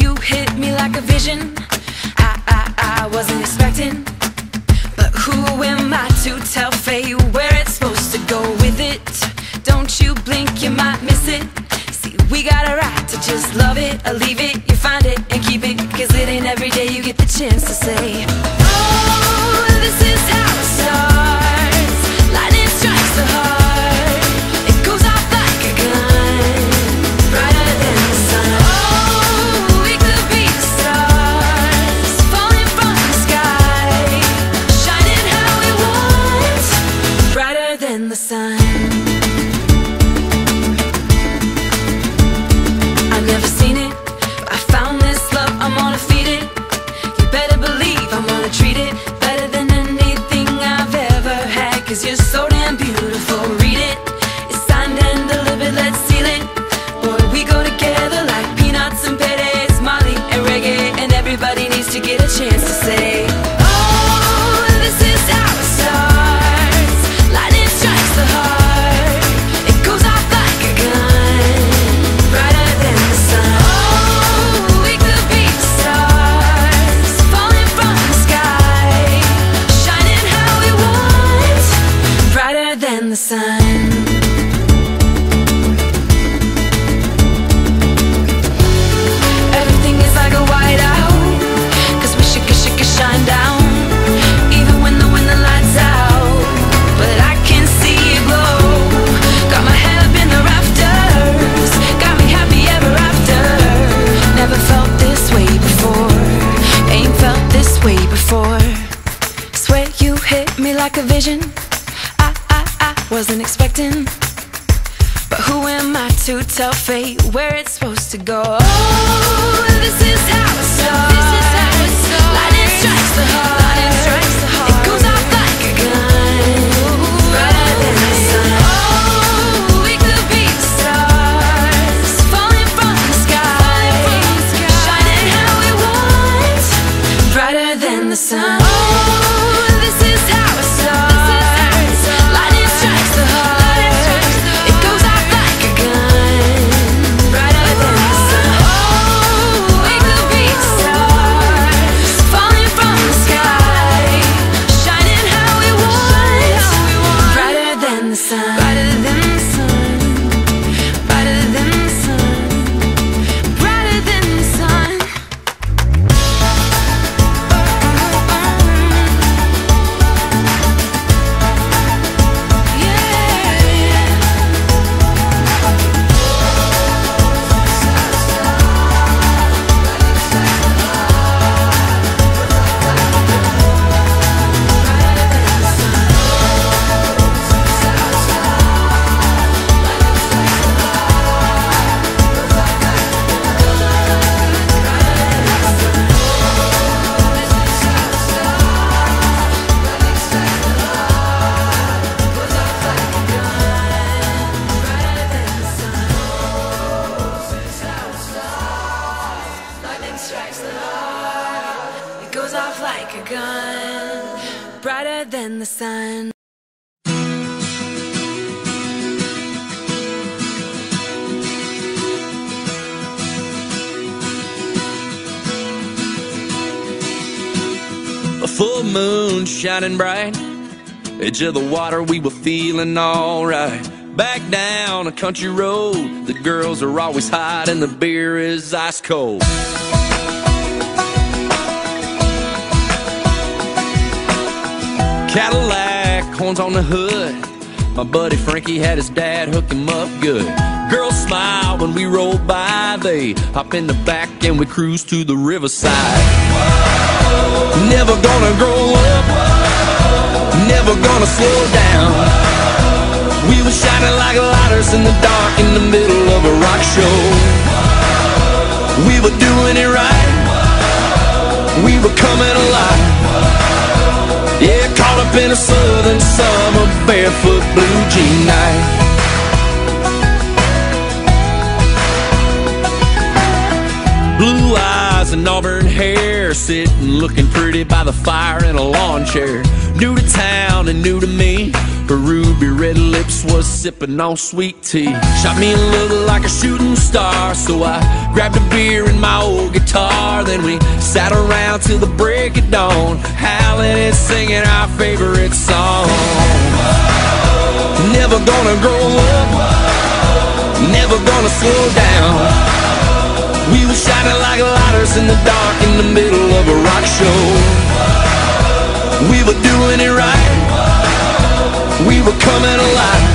you hit me like a vision. I, I, I wasn't expecting. But who am I to tell fate where it's supposed to go with it? Don't you blink, you might miss it. See, we got a right to just love it or leave it. You find it and keep it. Cause it ain't every day you get the chance to say, Than the sun. I've never seen it. I found this love, I'm gonna feed it. You better believe I'm gonna treat it better than anything I've ever had. Cause you're so damn beautiful. Like a vision. I I I wasn't expecting. But who am I to tell fate where it's supposed to go? Oh, this is how it starts. Lightning It goes off like a gun, brighter than the sun. A full moon shining bright, edge of the water, we were feeling alright. Back down a country road, the girls are always hot and the beer is ice cold. Cadillac, horns on the hood. My buddy Frankie had his dad hook him up good. Girls smile when we roll by, they hop in the back and we cruise to the riverside. Whoa. Never gonna grow up, Whoa. never gonna slow down. We were shining like lighters in the dark in the middle of a rock show. We were doing it right, we were coming alive. Up in a southern summer barefoot blue jean night. Blue eyes and auburn hair, sitting looking pretty by the fire in a lawn chair. New to town and new to me. Her ruby red lips was sipping on sweet tea. Shot me a look like a shooting star, so I grabbed a beer and my old guitar. Then we sat around till the break of dawn, howling and singing our favorite song. Never gonna grow up, never gonna slow down. We were shining like lighters in the dark in the middle of a rock show. We were doing it right. We were coming alive.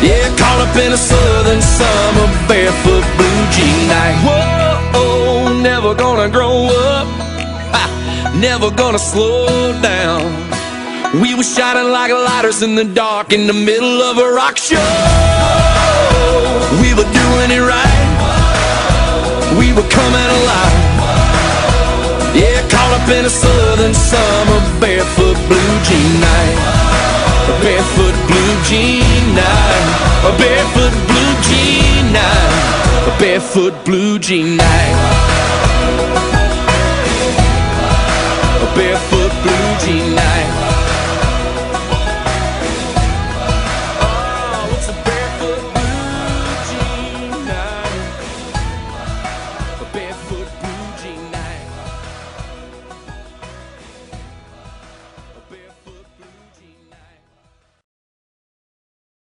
Yeah, caught up in a southern summer barefoot blue jean night. Whoa, never gonna grow up. Ha, never gonna slow down. We were shining like lighters in the dark in the middle of a rock show. We were doing it right. We were coming alive. Yeah, caught up in a southern summer barefoot blue jean night. A barefoot blue jean night. A barefoot blue jean night. A barefoot blue jean night. A barefoot blue jean night.